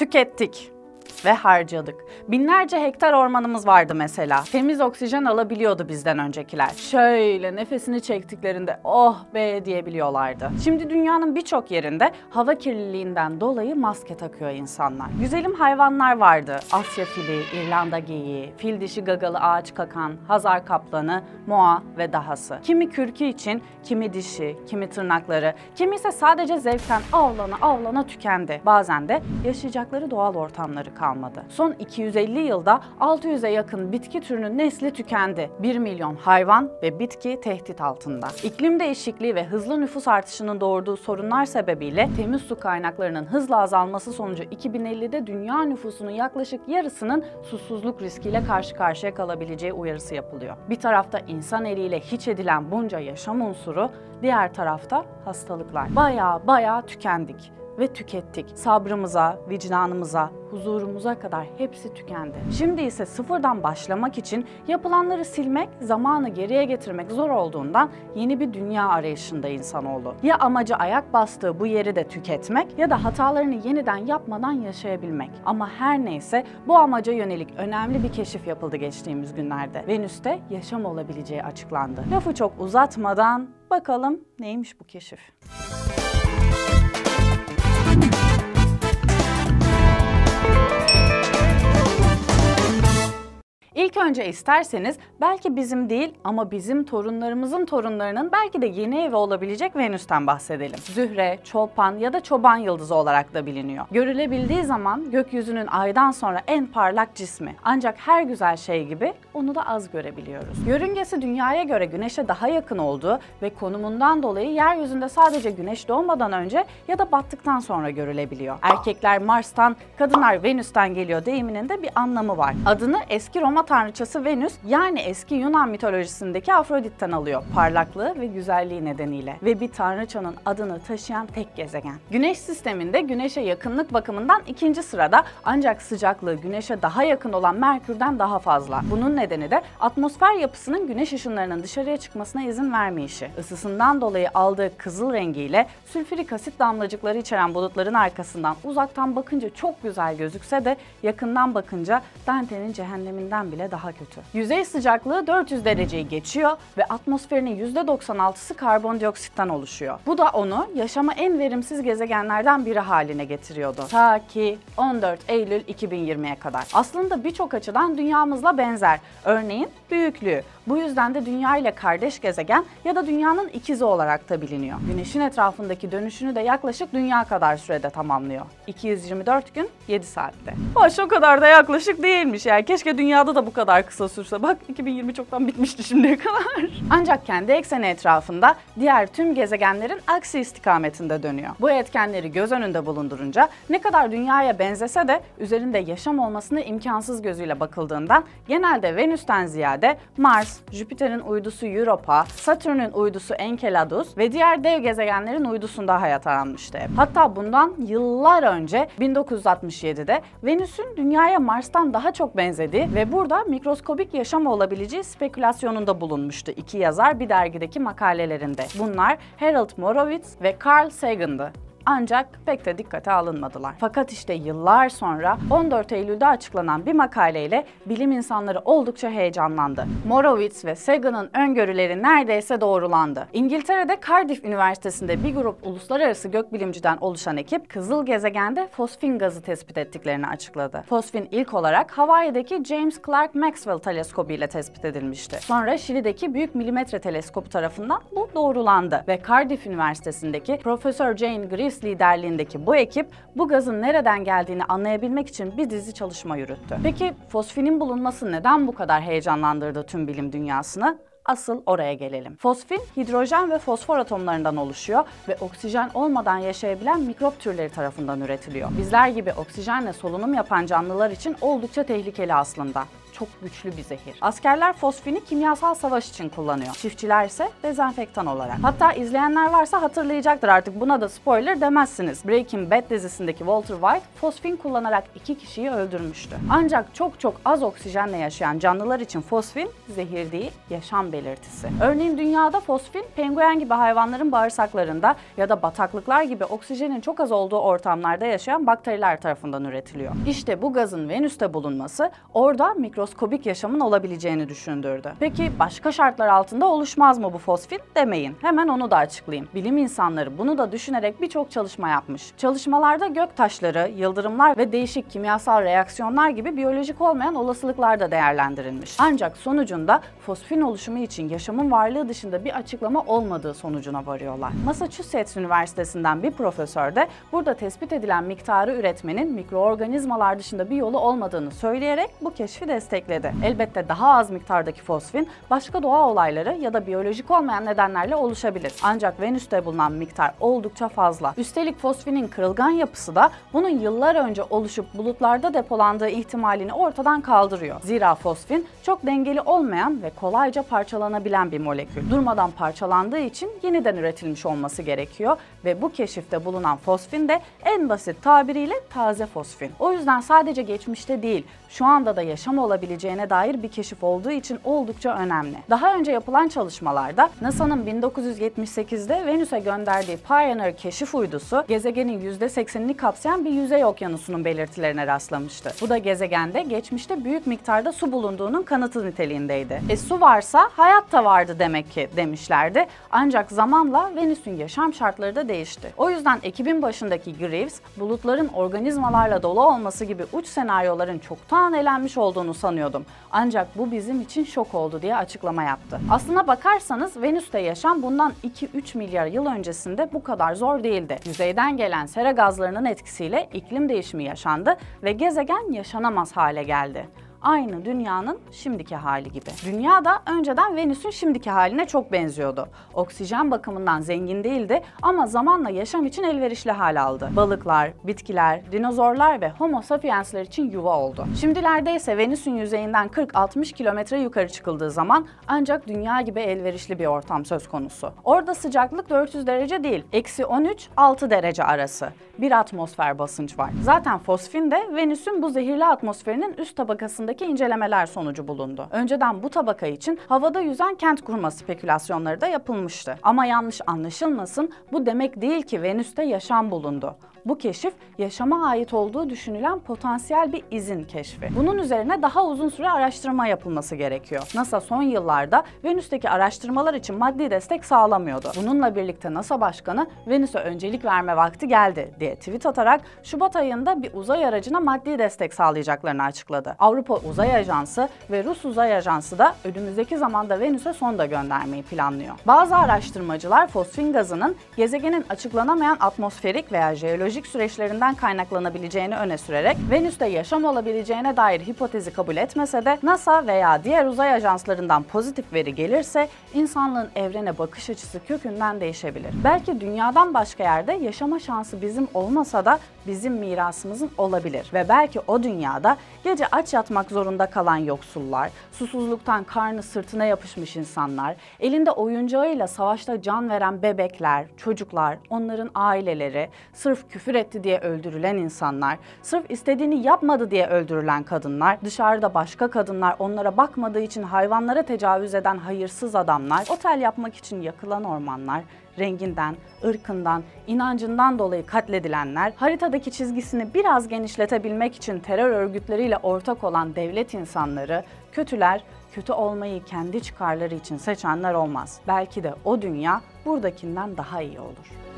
Tükettik ve harcadık. Binlerce hektar ormanımız vardı mesela. Temiz oksijen alabiliyordu bizden öncekiler. Şöyle nefesini çektiklerinde oh be diyebiliyorlardı. Şimdi dünyanın birçok yerinde hava kirliliğinden dolayı maske takıyor insanlar. Güzelim hayvanlar vardı. Asya fili, İrlanda geyiği, fil dişi gagalı ağaç kakan, Hazar kaplanı, moa ve dahası. Kimi kürkü için, kimi dişi, kimi tırnakları, kimi ise sadece zevkten avlana avlana tükendi. Bazen de yaşayacakları doğal ortamları kalmadı. Son 250 yılda 600'e yakın bitki türünün nesli tükendi. 1 milyon hayvan ve bitki tehdit altında. İklim değişikliği ve hızlı nüfus artışının doğurduğu sorunlar sebebiyle temiz su kaynaklarının hızla azalması sonucu 2050'de dünya nüfusunun yaklaşık yarısının susuzluk riskiyle karşı karşıya kalabileceği uyarısı yapılıyor. Bir tarafta insan eliyle hiç edilen bunca yaşam unsuru, diğer tarafta hastalıklar. Baya baya tükendik ve tükettik. Sabrımıza, vicdanımıza, huzurumuza kadar hepsi tükendi. Şimdi ise sıfırdan başlamak için yapılanları silmek, zamanı geriye getirmek zor olduğundan yeni bir dünya arayışında insanoğlu. Ya amacı ayak bastığı bu yeri de tüketmek ya da hatalarını yeniden yapmadan yaşayabilmek. Ama her neyse bu amaca yönelik önemli bir keşif yapıldı geçtiğimiz günlerde. Venüs'te yaşam olabileceği açıklandı. Lafı çok uzatmadan bakalım neymiş bu keşif. İlk önce isterseniz belki bizim değil ama bizim torunlarımızın torunlarının belki de yeni evi olabilecek Venüs'ten bahsedelim. Zühre, Çolpan ya da Çoban yıldızı olarak da biliniyor. Görülebildiği zaman gökyüzünün aydan sonra en parlak cismi. Ancak her güzel şey gibi onu da az görebiliyoruz. Yörüngesi dünyaya göre güneşe daha yakın olduğu ve konumundan dolayı yeryüzünde sadece güneş doğmadan önce ya da battıktan sonra görülebiliyor. Erkekler Mars'tan, kadınlar Venüs'ten geliyor deyiminin de bir anlamı var. Adını eski Roma tanrıçası Venüs yani eski Yunan mitolojisindeki Afrodit'ten alıyor parlaklığı ve güzelliği nedeniyle ve bir tanrıçanın adını taşıyan tek gezegen. Güneş sisteminde güneşe yakınlık bakımından ikinci sırada ancak sıcaklığı güneşe daha yakın olan Merkür'den daha fazla. Bunun nedeni de atmosfer yapısının güneş ışınlarının dışarıya çıkmasına izin vermeyişi. Isısından dolayı aldığı kızıl rengiyle sülfürik asit damlacıkları içeren bulutların arkasından uzaktan bakınca çok güzel gözükse de yakından bakınca Dante'nin cehenneminden bile daha kötü. Yüzey sıcaklığı 400 dereceyi geçiyor ve atmosferinin %96'sı karbondioksitten oluşuyor. Bu da onu yaşama en verimsiz gezegenlerden biri haline getiriyordu. Ta ki 14 Eylül 2020'ye kadar. Aslında birçok açıdan dünyamızla benzer. Örneğin büyüklüğü. Bu yüzden de Dünya ile kardeş gezegen ya da Dünya'nın ikizi olarak da biliniyor. Güneşin etrafındaki dönüşünü de yaklaşık Dünya kadar sürede tamamlıyor. 224 gün 7 saatte. Hoş o kadar da yaklaşık değilmiş yani. Keşke Dünya'da da bu kadar kısa sürse. Bak 2020 çoktan bitmişti şimdiye kadar. Ancak kendi ekseni etrafında diğer tüm gezegenlerin aksi istikametinde dönüyor. Bu etkenleri göz önünde bulundurunca ne kadar Dünya'ya benzese de üzerinde yaşam olmasını imkansız gözüyle bakıldığından genelde Venüs'ten ziyade Mars, Jüpiter'in uydusu Europa, Satürn'ün uydusu Enceladus ve diğer dev gezegenlerin uydusunda hayat aranmıştı. Hatta bundan yıllar önce 1967'de Venüs'ün Dünya'ya Mars'tan daha çok benzediği ve burada mikroskobik yaşam olabileceği spekülasyonunda bulunmuştu iki yazar bir dergideki makalelerinde. Bunlar Harold Morowitz ve Carl Sagan'dı ancak pek de dikkate alınmadılar. Fakat işte yıllar sonra 14 Eylül'de açıklanan bir makaleyle bilim insanları oldukça heyecanlandı. Morowitz ve Sagan'ın öngörüleri neredeyse doğrulandı. İngiltere'de Cardiff Üniversitesi'nde bir grup uluslararası gökbilimciden oluşan ekip kızıl gezegende fosfin gazı tespit ettiklerini açıkladı. Fosfin ilk olarak Hawaii'deki James Clerk Maxwell teleskobu ile tespit edilmişti. Sonra Şili'deki Büyük Milimetre Teleskobu tarafından bu doğrulandı ve Cardiff Üniversitesi'ndeki Profesör Jane Greaves liderliğindeki bu ekip bu gazın nereden geldiğini anlayabilmek için bir dizi çalışma yürüttü. Peki fosfinin bulunması neden bu kadar heyecanlandırdı tüm bilim dünyasını? Asıl oraya gelelim. Fosfin, hidrojen ve fosfor atomlarından oluşuyor ve oksijen olmadan yaşayabilen mikrop türleri tarafından üretiliyor. Bizler gibi oksijenle solunum yapan canlılar için oldukça tehlikeli aslında. Çok güçlü bir zehir. Askerler fosfini kimyasal savaş için kullanıyor. Çiftçiler ise dezenfektan olarak. Hatta izleyenler varsa hatırlayacaktır artık buna da spoiler demezsiniz. Breaking Bad dizisindeki Walter White fosfin kullanarak iki kişiyi öldürmüştü. Ancak çok çok az oksijenle yaşayan canlılar için fosfin zehir değil, yaşam belirtisi. Örneğin dünyada fosfin penguen gibi hayvanların bağırsaklarında ya da bataklıklar gibi oksijenin çok az olduğu ortamlarda yaşayan bakteriler tarafından üretiliyor. İşte bu gazın Venüs'te bulunması orada mikroskobik yaşamın olabileceğini düşündürdü. Peki başka şartlar altında oluşmaz mı bu fosfin demeyin. Hemen onu da açıklayayım. Bilim insanları bunu da düşünerek birçok çalışma yapmış. Çalışmalarda gök taşları, yıldırımlar ve değişik kimyasal reaksiyonlar gibi biyolojik olmayan olasılıklar da değerlendirilmiş. Ancak sonucunda fosfin oluşumu için yaşamın varlığı dışında bir açıklama olmadığı sonucuna varıyorlar. Massachusetts Üniversitesi'nden bir profesör de burada tespit edilen miktarı üretmenin mikroorganizmalar dışında bir yolu olmadığını söyleyerek bu keşfi destekledi. Elbette daha az miktardaki fosfin başka doğa olayları ya da biyolojik olmayan nedenlerle oluşabilir. Ancak Venüs'te bulunan miktar oldukça fazla. Üstelik fosfinin kırılgan yapısı da bunun yıllar önce oluşup bulutlarda depolandığı ihtimalini ortadan kaldırıyor. Zira fosfin çok dengeli olmayan ve kolayca parçalanabilen bir molekül. Durmadan parçalandığı için yeniden üretilmiş olması gerekiyor ve bu keşifte bulunan fosfin de en basit tabiriyle taze fosfin. O yüzden sadece geçmişte değil, şu anda da yaşam olabileceğine dair bir keşif olduğu için oldukça önemli. Daha önce yapılan çalışmalarda NASA'nın 1978'de Venüs'e gönderdiği Pioneer keşif uydusu gezegenin %80'ini kapsayan bir yüzey okyanusunun belirtilerine rastlamıştı. Bu da gezegende geçmişte büyük miktarda su bulunduğunun kanıtı niteliğindeydi. E su varsa hayat da vardı demek ki demişlerdi. Ancak zamanla Venüs'ün yaşam şartları da değişti. O yüzden ekibin başındaki Greaves, bulutların organizmalarla dolu olması gibi uç senaryoların çoktan elenmiş olduğunu sanıyordum. Ancak bu bizim için şok oldu diye açıklama yaptı. Aslına bakarsanız Venüs'te yaşam bundan 2-3 milyar yıl öncesinde bu kadar zor değildi. Yüzeyden gelen sera gazlarının etkisiyle iklim değişimi yaşandı ve gezegen yaşanamaz hale geldi aynı dünyanın şimdiki hali gibi. Dünya da önceden Venüs'ün şimdiki haline çok benziyordu. Oksijen bakımından zengin değildi ama zamanla yaşam için elverişli hal aldı. Balıklar, bitkiler, dinozorlar ve homo sapiensler için yuva oldu. Şimdilerde ise Venüs'ün yüzeyinden 40-60 kilometre yukarı çıkıldığı zaman ancak dünya gibi elverişli bir ortam söz konusu. Orada sıcaklık 400 derece değil, eksi 13-6 derece arası. Bir atmosfer basınç var. Zaten fosfin de Venüs'ün bu zehirli atmosferinin üst tabakasında hakkındaki incelemeler sonucu bulundu. Önceden bu tabaka için havada yüzen kent kurma spekülasyonları da yapılmıştı. Ama yanlış anlaşılmasın bu demek değil ki Venüs'te yaşam bulundu. Bu keşif yaşama ait olduğu düşünülen potansiyel bir izin keşfi. Bunun üzerine daha uzun süre araştırma yapılması gerekiyor. NASA son yıllarda Venüs'teki araştırmalar için maddi destek sağlamıyordu. Bununla birlikte NASA Başkanı Venüs'e öncelik verme vakti geldi diye tweet atarak Şubat ayında bir uzay aracına maddi destek sağlayacaklarını açıkladı. Avrupa Uzay Ajansı ve Rus Uzay Ajansı da önümüzdeki zamanda Venüs'e sonda göndermeyi planlıyor. Bazı araştırmacılar fosfin gazının gezegenin açıklanamayan atmosferik veya jeolojik süreçlerinden kaynaklanabileceğini öne sürerek Venüs'te yaşam olabileceğine dair hipotezi kabul etmese de NASA veya diğer uzay ajanslarından pozitif veri gelirse insanlığın evrene bakış açısı kökünden değişebilir. Belki dünyadan başka yerde yaşama şansı bizim olmasa da bizim mirasımızın olabilir ve belki o dünyada gece aç yatmak zorunda kalan yoksullar, susuzluktan karnı sırtına yapışmış insanlar, elinde oyuncağıyla savaşta can veren bebekler, çocuklar, onların aileleri, sırf küfür etti diye öldürülen insanlar, sırf istediğini yapmadı diye öldürülen kadınlar, dışarıda başka kadınlar onlara bakmadığı için hayvanlara tecavüz eden hayırsız adamlar, otel yapmak için yakılan ormanlar, renginden, ırkından, inancından dolayı katledilenler, haritadaki çizgisini biraz genişletebilmek için terör örgütleriyle ortak olan devlet insanları, kötüler, kötü olmayı kendi çıkarları için seçenler olmaz. Belki de o dünya buradakinden daha iyi olur.